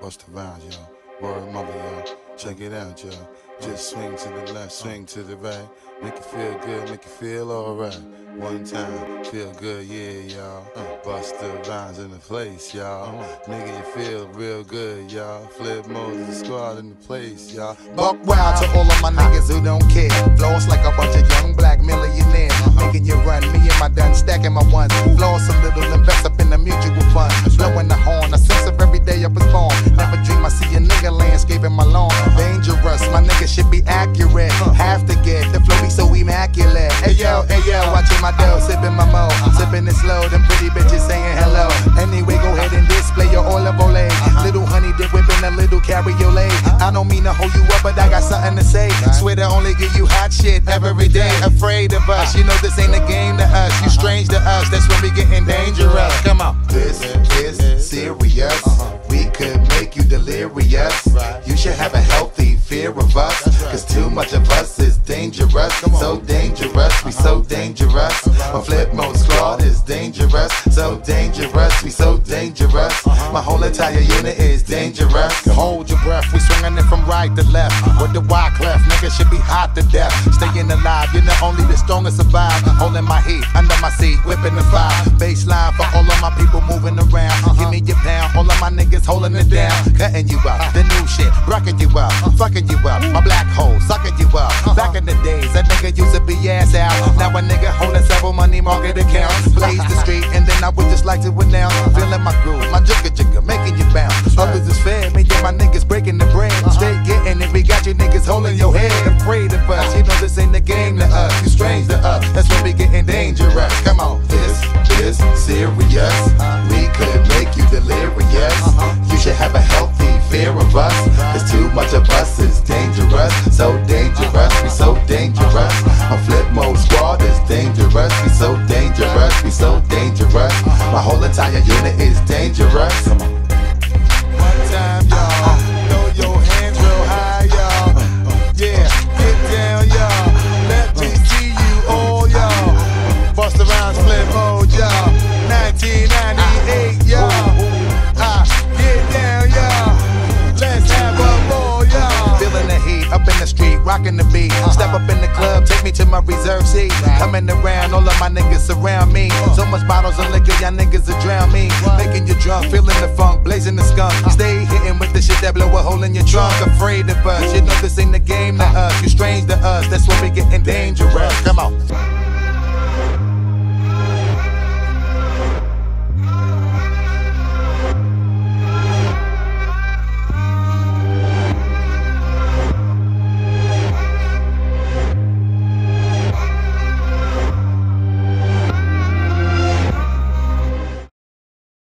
Busta Rhymes, y'all. Word mother, y'all. Check it out, y'all. Just swing to the left, swing to the right. Make it feel good, make it feel alright. One time, feel good, yeah, y'all. Uh, bust the rhymes in the place, y'all. Nigga, you feel real good, y'all. Flipmode Squad in the place, y'all. Buck wild to all of my niggas who don't care. Floss like a bunch of young black millionaires. Making you run, me and my done stacking my ones. Floss a little, Yo, watching my dough, sipping my mo. Sipping it slow, them pretty bitches saying hello. Anyway, go ahead and display your olive oil. Little honey dip whipping a little cabriolet. I don't mean to hold you up, but I got something to say. Swear to only give you hot shit every day. Afraid of us, you know this ain't a game to us. You strange to us, that's when we getting dangerous. Come on. This is serious. We could make you delirious. Dangerous. So dangerous, we so dangerous. My Flipmode Squad is dangerous. So dangerous, we so dangerous. Uh-huh. My whole entire unit is dangerous. Hold your breath, we swinging it from right to left. With the wide clef, nigga should be hot to death. Staying alive, you're not only the strongest survive. Holding my heat under my seat, whipping the fire. Baseline for all of my people moving around. Uh-huh. Give me your pound, all of my niggas holding it down. Cutting you up, the new shit, rocking you up, fucking you up. My black hole, sucking you up. Uh-huh. Back in the days, that nigga used to be ass out. Now a nigga holding several money market accounts. Blaze the street, and then I would just like to announce. Feeling my groove, my jigga jigga, making you bounce. Others is fair, me and my niggas breaking the brain. Straight getting it, we got you niggas holding your My Flipmode Squad is dangerous. We so dangerous, we so dangerous. My whole entire unit is dangerous. To my reserve seat. Coming around, all of my niggas surround me. So much bottles of liquor, y'all niggas will drown me. Making you drunk, feeling the funk, blazing the skunk. Stay hitting with the shit that blow a hole in your trunk. Afraid of us, you know this ain't the game to us. You strange to us, that's when we getting dangerous. Come.